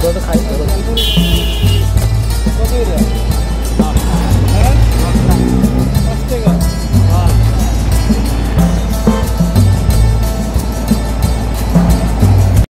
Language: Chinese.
我的孩子，多的孩子，多，啊。